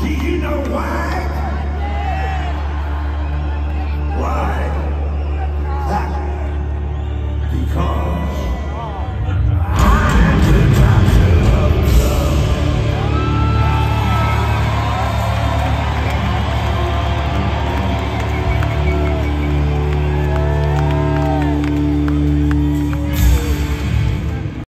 Do you know why?